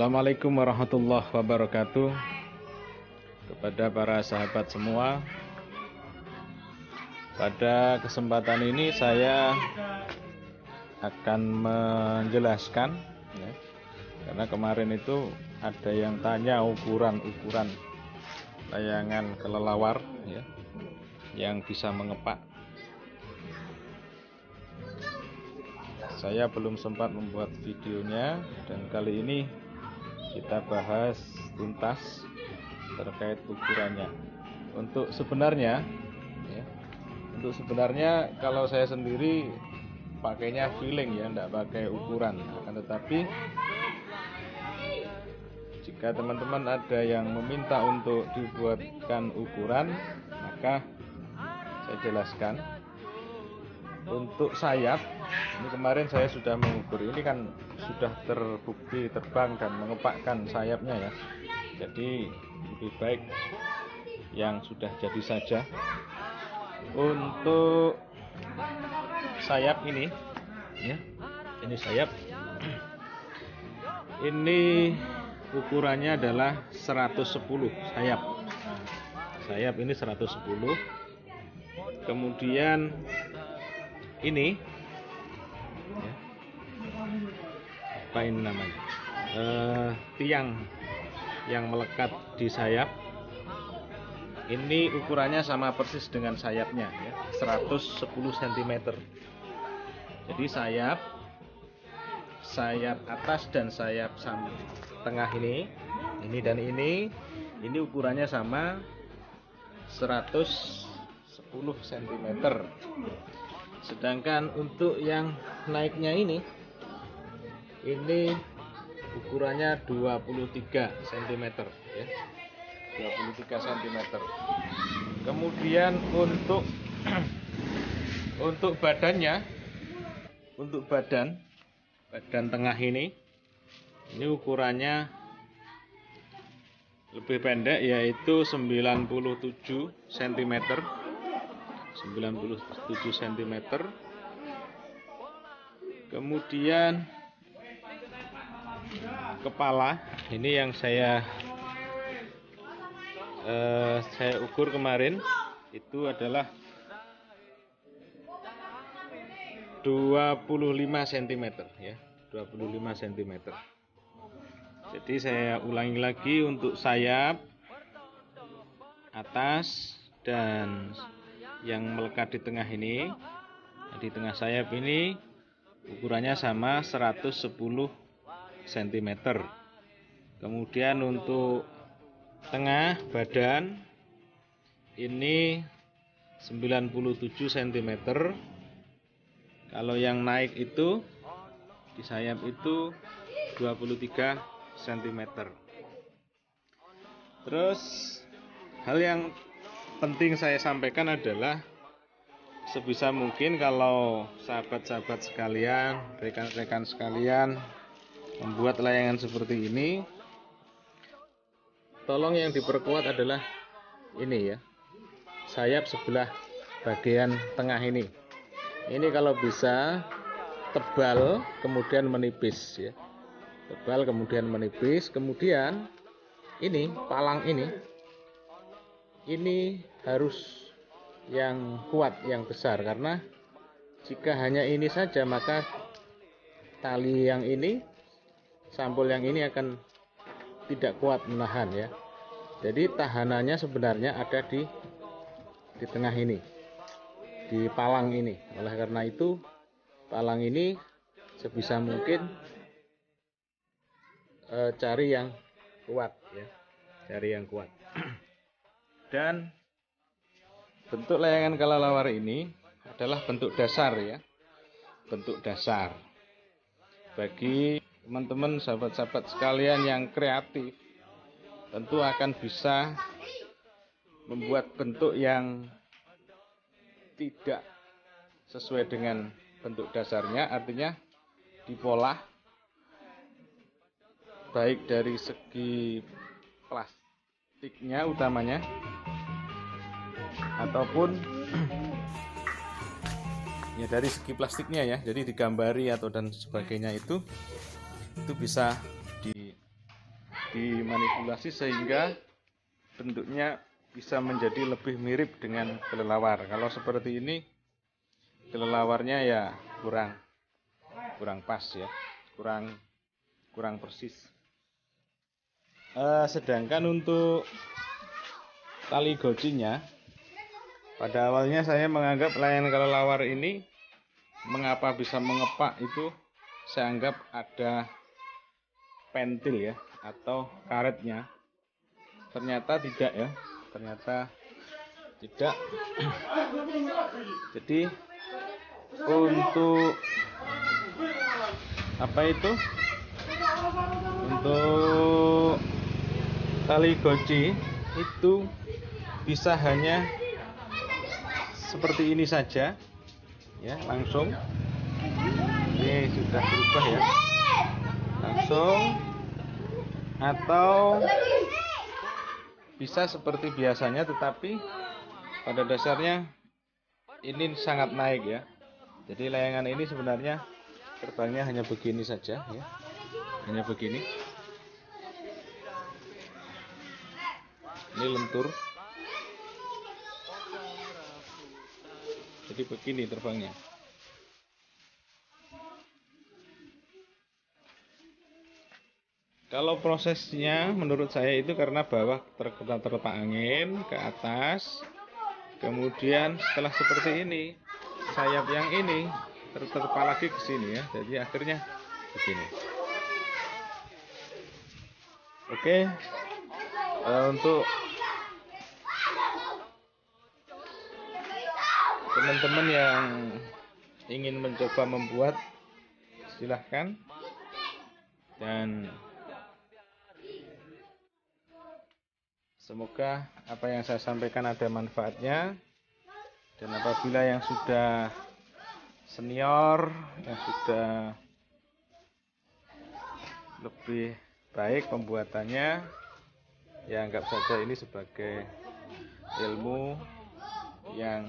Assalamualaikum warahmatullahi wabarakatuh. Kepada para sahabat semua Pada kesempatan ini saya akan menjelaskan ya, Karena kemarin itu ada yang tanya ukuran-ukuran layangan kelelawar ya, Yang bisa mengepak. Saya belum sempat membuat videonya dan kali ini kita bahas tuntas terkait ukurannya. Untuk sebenarnya ya, untuk sebenarnya kalau saya sendiri pakainya feeling ya tidak pakai ukuran. Akan tetapi jika teman-teman ada yang meminta untuk dibuatkan ukuran maka saya jelaskan untuk sayap ini kemarin saya sudah mengukur. Ini kan sudah terbukti terbang dan mengepakkan sayapnya ya. Jadi lebih baik yang sudah jadi saja. Untuk sayap ini ya ini sayap. Ini ukurannya adalah 110 sayap. Sayap ini 110 kemudian ini. Ya, apa ini namanya? Uh, tiang yang melekat di sayap. Ini ukurannya sama persis dengan sayapnya ya. 110 cm jadi sayap sayap atas dan sayap tengah ini ini dan ini. Ini ukurannya sama 110 cm sedangkan untuk yang naiknya ini ini ukurannya 23 cm ya. 23 cm kemudian untuk untuk badannya untuk badan badan tengah ini ini ukurannya lebih pendek yaitu 97 cm 97 cm kemudian kepala ini yang saya eh, saya ukur kemarin itu adalah 25 cm ya 25 cm jadi saya ulangi lagi untuk sayap atas dan yang melekat di tengah ini. Di tengah sayap ini ukurannya sama 110 cm kemudian untuk tengah badan ini 97 cm kalau yang naik itu di sayap itu 23 cm terus hal yang penting saya sampaikan adalah sebisa mungkin kalau sahabat-sahabat sekalian, rekan-rekan sekalian membuat layangan seperti ini, tolong yang diperkuat adalah ini ya, sayap sebelah bagian tengah ini. Ini kalau bisa tebal kemudian menipis ya, tebal kemudian menipis, kemudian ini palang ini, ini harus yang kuat, yang besar karena jika hanya ini saja maka tali yang ini sampul yang ini akan tidak kuat menahan ya. Jadi tahanannya sebenarnya ada di di tengah ini. Di palang ini. Oleh karena itu palang ini sebisa mungkin e, cari yang kuat ya. Cari yang kuat. Dan Bentuk layangan kelelawar ini adalah bentuk dasar ya. Bentuk dasar. Bagi teman-teman sahabat-sahabat sekalian yang kreatif tentu akan bisa membuat bentuk yang tidak sesuai dengan bentuk dasarnya artinya dipola baik dari segi plastiknya utamanya ataupun ya dari segi plastiknya ya. Jadi digambari atau dan sebagainya itu itu bisa di dimanipulasi sehingga bentuknya bisa menjadi lebih mirip dengan kelelawar. Kalau seperti ini kelelawarnya ya kurang kurang pas ya. Kurang kurang persis. Uh, sedangkan untuk tali gocinya pada awalnya saya menganggap layanan kelelawar ini mengapa bisa mengepak itu saya anggap ada pentil ya atau karetnya. Ternyata tidak ya ternyata tidak. Jadi untuk apa itu? Untuk tali goci itu bisa hanya seperti ini saja. Ya langsung. Ini sudah berubah ya. Langsung. Atau bisa seperti biasanya tetapi pada dasarnya ini sangat naik ya. Jadi layangan ini sebenarnya terbangnya hanya begini saja ya. Hanya begini. Ini lentur jadi begini terbangnya. Kalau prosesnya menurut saya itu karena bawah terletak angin ke atas kemudian setelah seperti ini sayap yang ini terterpa lagi ke sini ya jadi akhirnya begini. Oke uh, untuk teman-teman yang ingin mencoba membuat silahkan. Dan semoga apa yang saya sampaikan ada manfaatnya. Dan apabila yang sudah senior yang sudah lebih baik pembuatannya ya anggap saja ini sebagai ilmu yang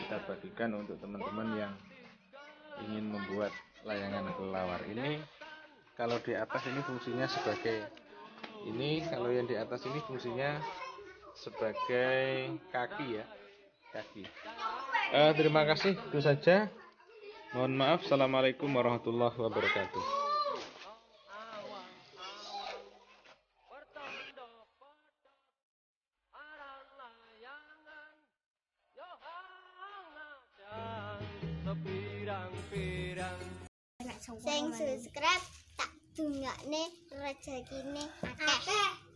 kita bagikan untuk teman-teman yang ingin membuat layangan kelelawar ini kalau di atas ini fungsinya sebagai ini kalau yang di atas ini fungsinya sebagai kaki ya kaki. Uh, terima kasih itu saja. Mohon maaf. Assalamualaikum warahmatullahi wabarakatuh. Sing subscribe tak dungakne rezekine akeh.